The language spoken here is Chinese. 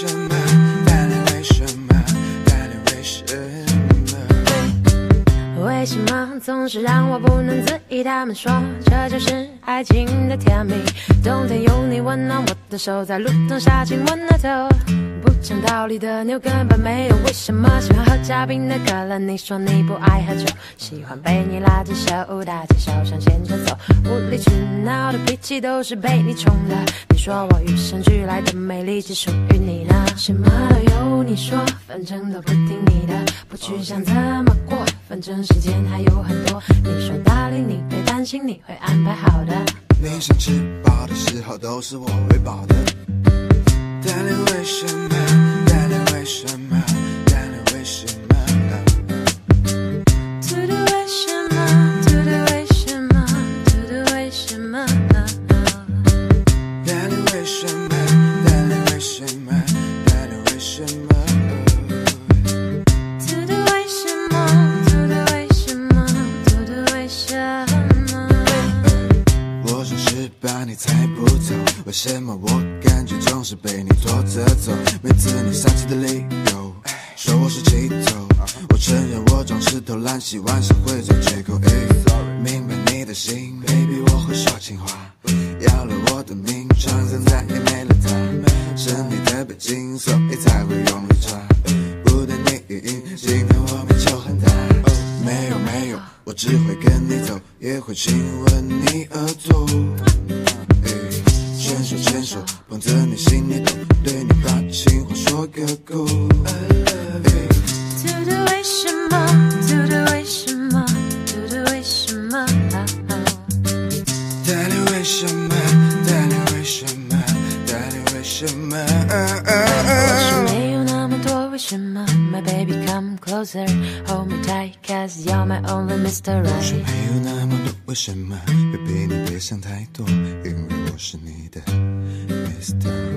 什么？到底为什么到底为什么为什么总是让我不能自已他们说？这就是爱情的甜蜜。冬天有你温暖我的手在路灯下亲吻额头。不讲道理的牛根本没有为什么喜欢喝加冰的可乐。你说你不爱喝酒，喜欢被你拉着手，大街小巷牵着走，无理取闹的脾气都是被你宠的。你说我与生俱来的美丽只属于你呢？什么都由你说，反正都不听你的，不去想怎么过，反正时间还有很多。你说搭理，你别担心，你会安排好的。你想吃饱的时候，都是我喂饱的。为什么我感觉总是被你拖着走？每次你生气的理由，说我是气头，我承认我总是偷懒，洗碗时会找借口。哎，明白你的心，baby，我会说情话。要了我的命，床上再也没了他，是你的背景，所以才会用力抓。不对你，今天我没求很大。没有没有，我只会跟你走，也会亲吻你额头。情话说个够。哎嘟嘟为什么？嘟嘟为什么？嘟嘟为什么？但你为什么？但你为什么？但你为什么？或许没有那么多为什么，My baby come closer, hold me tight, cause you're my only Mr. 说 Right。没有那么多为什么，baby 你别想太多，因为我是你的 Mr. Right。